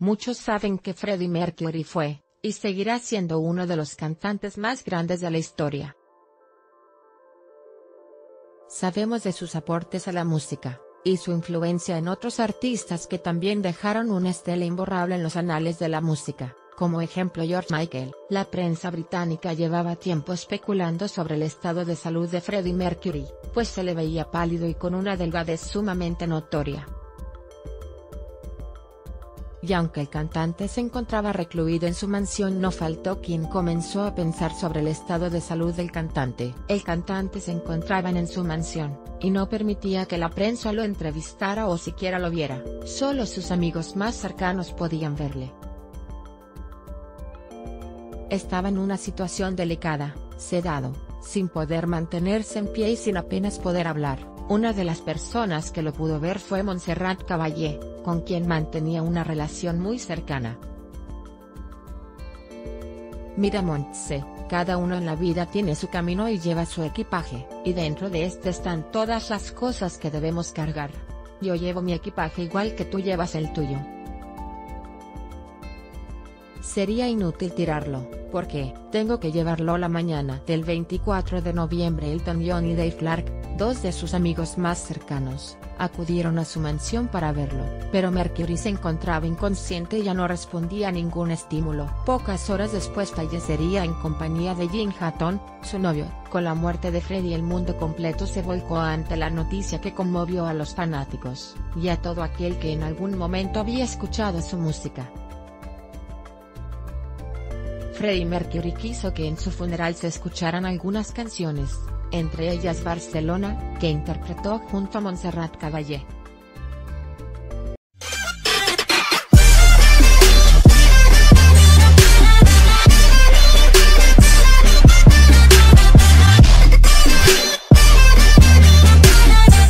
Muchos saben que Freddie Mercury fue, y seguirá siendo uno de los cantantes más grandes de la historia. Sabemos de sus aportes a la música, y su influencia en otros artistas que también dejaron una estela imborrable en los anales de la música, como ejemplo George Michael. La prensa británica llevaba tiempo especulando sobre el estado de salud de Freddie Mercury, pues se le veía pálido y con una delgadez sumamente notoria y aunque el cantante se encontraba recluido en su mansión no faltó quien comenzó a pensar sobre el estado de salud del cantante. El cantante se encontraba en su mansión, y no permitía que la prensa lo entrevistara o siquiera lo viera, solo sus amigos más cercanos podían verle. Estaba en una situación delicada, sedado, sin poder mantenerse en pie y sin apenas poder hablar. Una de las personas que lo pudo ver fue Montserrat Caballé, con quien mantenía una relación muy cercana. Mira Montse, cada uno en la vida tiene su camino y lleva su equipaje, y dentro de este están todas las cosas que debemos cargar. Yo llevo mi equipaje igual que tú llevas el tuyo. Sería inútil tirarlo, porque, tengo que llevarlo la mañana del 24 de noviembre Elton John y Dave Clark, dos de sus amigos más cercanos, acudieron a su mansión para verlo, pero Mercury se encontraba inconsciente y ya no respondía a ningún estímulo. Pocas horas después fallecería en compañía de Jim Hatton, su novio. Con la muerte de Freddie el mundo completo se volcó ante la noticia que conmovió a los fanáticos, y a todo aquel que en algún momento había escuchado su música. Freddie Mercury quiso que en su funeral se escucharan algunas canciones, entre ellas Barcelona, que interpretó junto a Montserrat Caballé.